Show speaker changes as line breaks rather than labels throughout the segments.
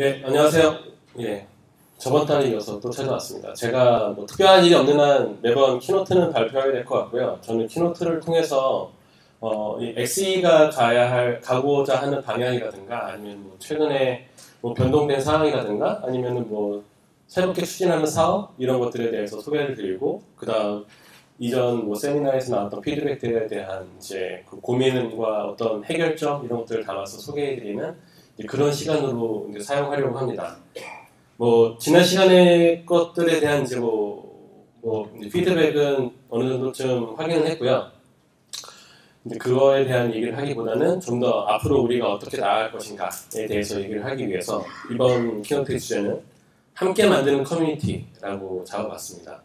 예, 안녕하세요. 예, 저번 달에 이어서 또 찾아왔습니다. 제가 뭐 특별한 일이 없는 한 매번 keynote는 발표하게 될 것 같고요. 저는 keynote를 통해서 어, 이 XE가 가야 할 가고자 하는 방향이라든가 아니면 뭐 최근에 뭐 변동된 상황이라든가 아니면은 뭐 새롭게 추진하는 사업 이런 것들에 대해서 소개를 드리고 그다음 이전 뭐 세미나에서 나왔던 피드백들에 대한 이제 그 고민과 어떤 해결점 이런 것들을 담아서 소개해드리는 그런 시간으로 이제 사용하려고 합니다. 뭐 지난 시간의 것들에 대한 이제 뭐, 뭐 이제 피드백은 어느 정도쯤 확인을 했고요. 이제 그거에 대한 얘기를 하기보다는 좀 더 앞으로 우리가 어떻게 나아갈 것인가에 대해서 얘기를 하기 위해서 이번 keynote 주제는 함께 만드는 커뮤니티라고 잡아봤습니다.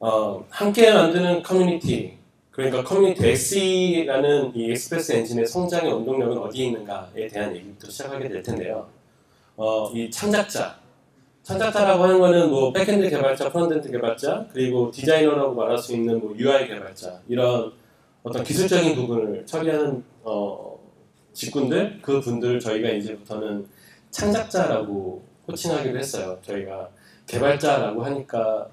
어, 함께 만드는 커뮤니티 그러니까 커뮤니티 XE라는 이 XpressEngine의 성장의 원동력은 어디에 있는가에 대한 얘기부터 시작하게 될 텐데요. 어, 이 창작자, 창작자라고 하는 거는 뭐 backend 개발자, frontend 개발자, 그리고 디자이너라고 말할 수 있는 뭐 UI 개발자 이런 어떤 기술적인 부분을 처리하는 어, 직군들 그 분들 저희가 이제부터는 창작자라고 호칭하기로 했어요. 저희가 개발자라고 하니까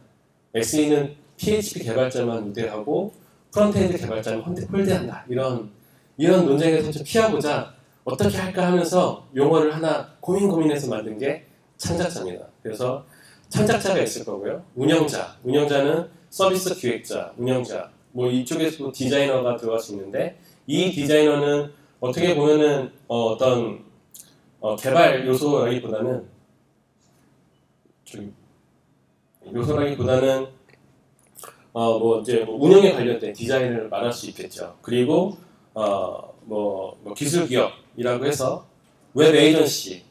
XE는 PHP 개발자만 우대하고 frontend 개발자는 홀대한다 이런 이런 논쟁에서 좀 피하고자 어떻게 할까 하면서 용어를 하나 고민 고민해서 만든 게 창작자입니다. 그래서 창작자가 있을 거고요. 운영자, 운영자는 서비스 기획자, 운영자, 뭐 이쪽에서도 디자이너가 들어갈 수 있는데 이 디자이너는 어떻게 보면은 어, 떤 어, 개발 요소라기보다는 요소라기보다는 어, 뭐 이제 뭐 운영에 관련된 디자인을 말할 수 있겠죠. 그리고 어, 뭐, 뭐 기술 기업이라고 해서 web agency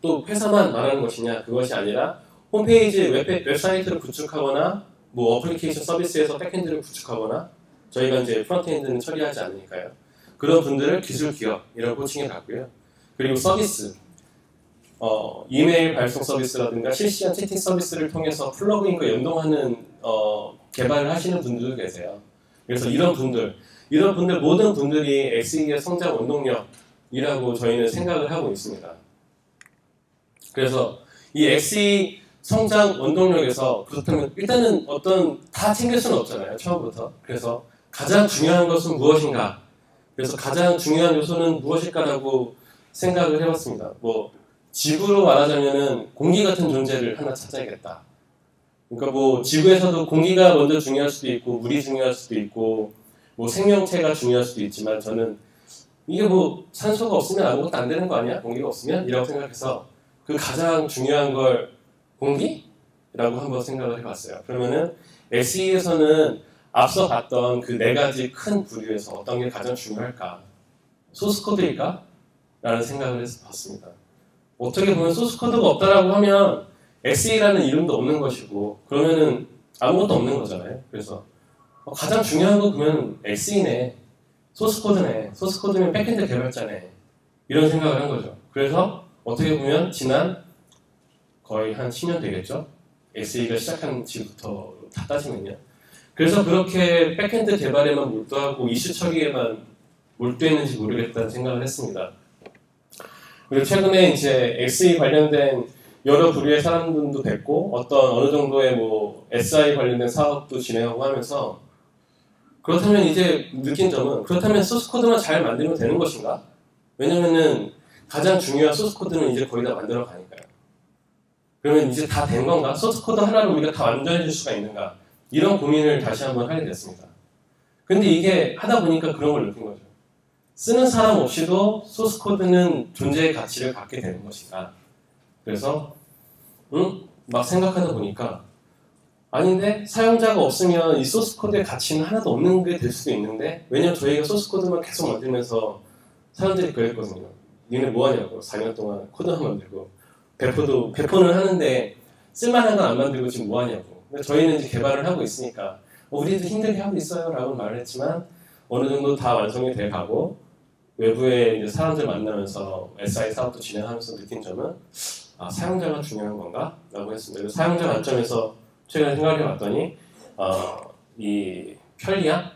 또 회사만 말하는 것이냐 그것이 아니라 홈페이지 웹, 웹사이트를 구축하거나 뭐 어플리케이션 서비스에서 backend를 구축하거나 저희가 이제 frontend는 처리하지 않으니까요. 그런 분들을 기술 기업이라고 호칭해 갔고요. 그리고 서비스 어, 이메일 발송 서비스라든가 실시간 채팅 서비스를 통해서 플러그인과 연동하는 어, 개발을 하시는 분들도 계세요. 그래서 이런 분들, 이런 분들 모든 분들이 SE의 성장 원동력이라고 저희는 생각을 하고 있습니다. 그래서 이 SE 성장 원동력에서 그렇다면 일단은 어떤 다 챙길 수는 없잖아요. 처음부터. 그래서 가장 중요한 것은 무엇인가? 그래서 가장 중요한 요소는 무엇일까라고 생각을 해봤습니다. 뭐 지구로 말하자면은 공기 같은 존재를 하나 찾아야겠다. 그러니까 뭐 지구에서도 공기가 먼저 중요할 수도 있고 물이 중요할 수도 있고 뭐 생명체가 중요할 수도 있지만 저는 이게 뭐 산소가 없으면 아무것도 안 되는 거 아니야? 공기가 없으면? 이라고 생각해서 그 가장 중요한 걸 공기? 라고 한번 생각을 해봤어요. 그러면은 XE에서는 앞서 봤던 그 네 가지 큰 부류에서 어떤 게 가장 중요할까? 소스코드일까? 라는 생각을 해서 봤습니다. 어떻게 보면 소스코드가 없다라고 하면 XE라는 이름도 없는 것이고 그러면은 아무것도 없는 거잖아요. 그래서 어, 가장 중요한 거 그러면 XE네, 소스코드네, 소스코드면 backend 개발자네 이런 생각을 한 거죠. 그래서 어떻게 보면 지난 거의 한 10년 되겠죠. XE가 시작한 지부터 다 따지면요. 그래서 그렇게 backend 개발에만 몰두하고 이슈 처리에만 몰두했는지 모르겠다는 생각을 했습니다. 그리고 최근에 이제 XE 관련된 여러 부류의 사람들도 뵙고 어떤 어느 정도의 뭐 SI 관련된 사업도 진행하고 하면서 그렇다면 이제 느낀 점은 그렇다면 소스 코드만 잘 만들면 되는 것인가? 왜냐면은 가장 중요한 소스 코드는 이제 거의 다 만들어 가니까요. 그러면 이제 다 된 건가? 소스 코드 하나로 우리가 다 완전해질 수가 있는가? 이런 고민을 다시 한번 하게 됐습니다. 근데 이게 하다 보니까 그런 걸 느낀 거죠. 쓰는 사람 없이도 소스 코드는 존재의 가치를 갖게 되는 것인가? 그래서 응? 막 생각하다 보니까 아닌데 사용자가 없으면 이 소스 코드의 가치는 하나도 없는 게 될 수도 있는데 왜냐면 저희가 소스 코드만 계속 만들면서 사람들이 그랬거든요. 니네 뭐 하냐고 4년 동안 코드만 만들고 배포도 배포는 하는데 쓸만한 건 안 만들고 지금 뭐 하냐고. 근데 저희는 이제 개발을 하고 있으니까 어, 우리도 힘들게 하고 있어요라고 말을 했지만 어느 정도 다 완성이 돼 가고 외부에 사람들 만나면서 SI 사업도 진행하면서 느낀 점은 아, 사용자가 중요한 건가? 라고 했습니다. 사용자 관점에서 최근에 생각해 봤더니 어, 이 편리함?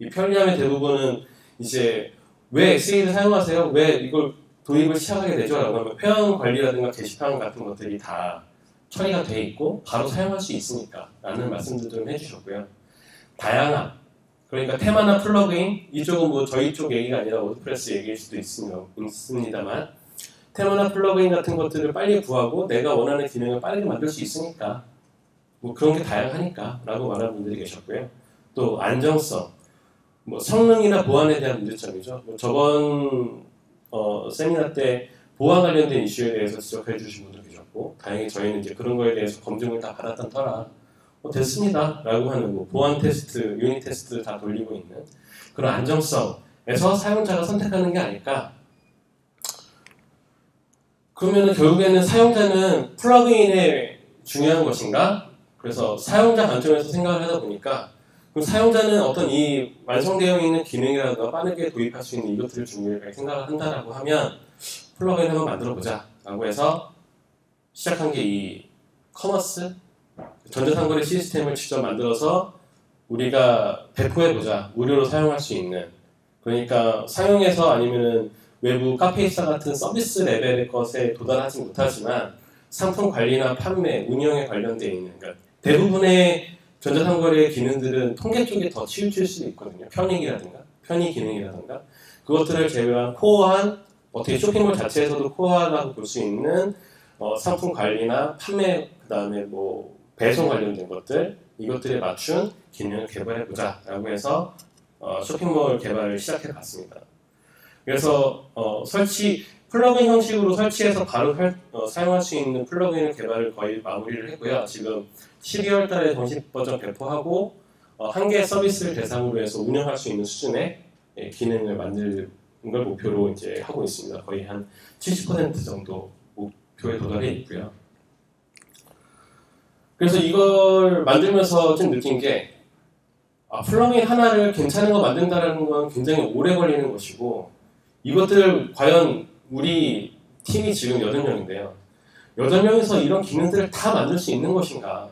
이 편리함의 대부분은 이제 왜 XE를 사용하세요? 왜 이걸 도입을 시작하게 되죠? 라고 하면 회원 관리라든가 게시판 같은 것들이 다 처리가 돼 있고 바로 사용할 수 있으니까 라는 말씀들 좀 해주셨고요. 다양한 그러니까 테마나 plugin 이쪽은 뭐 저희 쪽 얘기가 아니라 WordPress 얘기일 수도 있습니다만 테마나 plugin 같은 것들을 빨리 구하고 내가 원하는 기능을 빠르게 만들 수 있으니까 뭐 그런 게 다양하니까 라고 말하는 분들이 계셨고요. 또 안정성 뭐 성능이나 보안에 대한 문제점이죠. 뭐 저번 어, 세미나 때 보안 관련된 이슈에 대해서 지적해 주신 분도 계셨고 다행히 저희는 이제 그런 거에 대해서 검증을 다 받았던 터라 뭐 됐습니다 라고 하는 뭐 보안 테스트, 유닛 테스트를 다 돌리고 있는 그런 안정성에서 사용자가 선택하는 게 아닐까 그러면 결국에는 사용자는 plugin이 중요한 것인가? 그래서 사용자 관점에서 생각을 하다 보니까 그럼 사용자는 어떤 이 완성되어 있는 기능이라든가 빠르게 도입할 수 있는 이것들을 중요하게 생각을 한다라고 하면 plugin 한번 만들어 보자 라고 해서 시작한 게 이 commerce 전자상거래 시스템을 직접 만들어서 우리가 배포해 보자 무료로 사용할 수 있는 그러니까 사용해서 아니면은 외부 카페이사 같은 서비스 레벨의 것에 도달하지 못하지만 상품 관리나 판매, 운영에 관련되어 있는 그러니까 대부분의 전자상거래 기능들은 통계 쪽에 더 치우칠 수도 있거든요. 편익이라든가 편의 기능이라든가 그것들을 제외한 코어한 어떻게 쇼핑몰 자체에서도 코어하다고 볼 수 있는 어, 상품 관리나 판매 그 다음에 뭐 배송 관련된 것들 이것들에 맞춘 기능을 개발해 보자 라고 해서 어, 쇼핑몰 개발을 시작해 봤습니다. 그래서 어, 설치 plugin 형식으로 설치해서 바로 할, 어, 사용할 수 있는 plugin을 개발을 거의 마무리를 했고요. 지금 12월 달에 정식 버전 배포하고 어, 한개 서비스를 대상으로 해서 운영할 수 있는 수준의 예, 기능을 만드는 걸 목표로 이제 하고 있습니다. 거의 한 70% 정도 목표에 도달해 있고요. 그래서 이걸 만들면서 좀 느낀 게 아, 플러그인 하나를 괜찮은 거 만든다는 건 굉장히 오래 걸리는 것이고 이것들 과연 우리 팀이 지금 8명인데요. 8명이서 이런 기능들을 다 만들 수 있는 것인가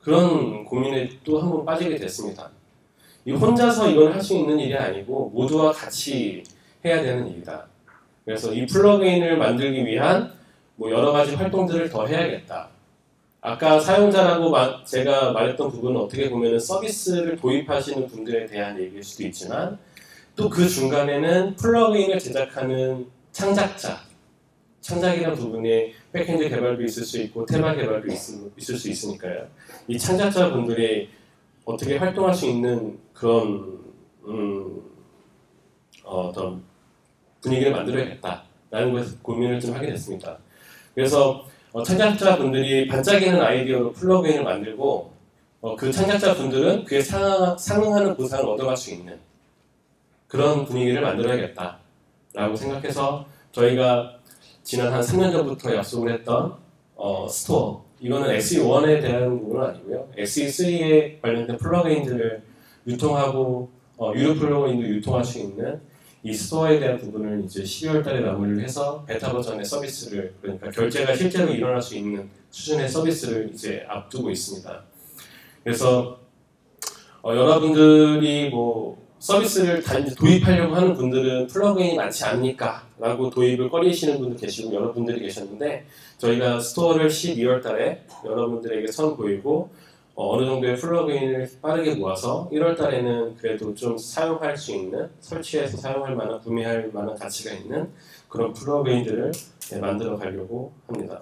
그런 고민에 또 한 번 빠지게 됐습니다. 이 혼자서 이걸 할 수 있는 일이 아니고 모두와 같이 해야 되는 일이다. 그래서 이 플러그인을 만들기 위한 뭐 여러 가지 활동들을 더 해야겠다. 아까 사용자라고 마, 제가 말했던 부분은 어떻게 보면 서비스를 도입하시는 분들에 대한 얘기일 수도 있지만 또 그 중간에는 plugin을 제작하는 창작자, 창작이라는 부분에 backend 개발도 있을 수 있고 테마 개발도 있, 있을 수 있으니까요. 이 창작자 분들이 어떻게 활동할 수 있는 그런 음, 어, 떤 분위기를 만들어야겠다라는 것에 고민을 좀 하게 됐습니다. 그래서 어, 창작자 분들이 반짝이는 아이디어로 plugin을 만들고 어, 그 창작자 분들은 그에 상, 상응하는 보상을 얻어갈 수 있는 그런 분위기를 만들어야겠다 라고 생각해서 저희가 지난 한 3년 전부터 약속을 했던 어, store 이거는 XE1에 대한 부분은 아니고요. XE3에 관련된 plugin들을 유통하고 어, 유료 plugin도 유통할 수 있는 이 store에 대한 부분을 이제 12월 달에 마무리를 해서 베타 버전의 서비스를 그러니까 결제가 실제로 일어날 수 있는 수준의 서비스를 이제 앞두고 있습니다. 그래서 어, 여러분들이 뭐 서비스를 도입하려고 하는 분들은 plugin이 많지 않으니까 라고 도입을 꺼리시는 분도 계시고 여러 분들이 계셨는데 저희가 store를 12월 달에 여러분들에게 선보이고 어, 느 정도의 plugin을 빠르게 모아서 1월 달에는 그래도 좀 사용할 수 있는 설치해서 사용할 만한 구매할 만한 가치가 있는 그런 plugin들을 네, 만들어 가려고 합니다.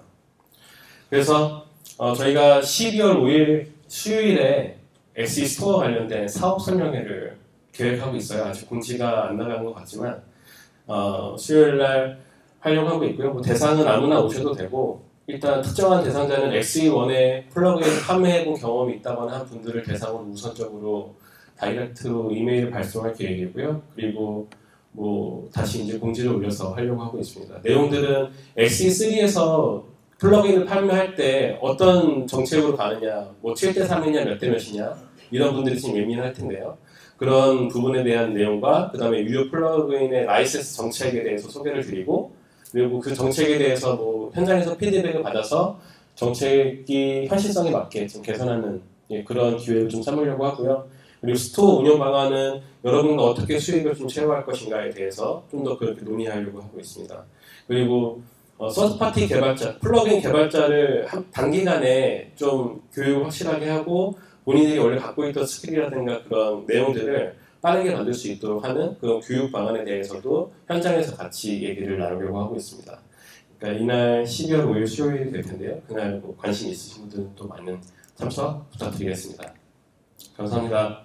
그래서 어, 저희가 12월 5일 수요일에 XE store 관련된 사업 설명회를 계획하고 있어요. 아직 공지가 안 나간 것 같지만 어, 수요일 날 하려고 하고 있고요. 뭐 대상은 아무나 오셔도 되고 일단 특정한 대상자는 XE1에 plugin 판매해본 경험이 있다거나 한 분들을 대상으로 우선적으로 direct로 이메일을 발송할 계획이고요. 그리고 뭐 다시 이제 공지를 올려서 하려고 하고 있습니다. 내용들은 XE3에서 plugin을 판매할 때 어떤 정책으로 가느냐, 뭐 7대 3이냐, 몇 대 몇이냐 이런 분들이 지금 예민할 텐데요. 그런 부분에 대한 내용과 그 다음에 유료 plugin의 라이센스 정책에 대해서 소개를 드리고 그리고 그 정책에 대해서 뭐 현장에서 피드백을 받아서 정책이 현실성에 맞게 좀 개선하는 예, 그런 기회를 좀 삼으려고 하고요. 그리고 store 운영 방안은 여러분과 어떻게 수익을 좀 채워할 것인가에 대해서 좀 더 그렇게 논의하려고 하고 있습니다. 그리고 어, third party 개발자, plugin 개발자를 한, 단기간에 좀 교육을 확실하게 하고 본인들이 원래 갖고 있던 skill이라든가 그런 내용들을 빠르게 만들 수 있도록 하는 그런 교육 방안에 대해서도 현장에서 같이 얘기를 나누려고 하고 있습니다. 그러니까 이날 12월 5일 수요일이 될 텐데요. 그날 뭐 관심 있으신 분들은 또 많은 참석 부탁드리겠습니다. 감사합니다.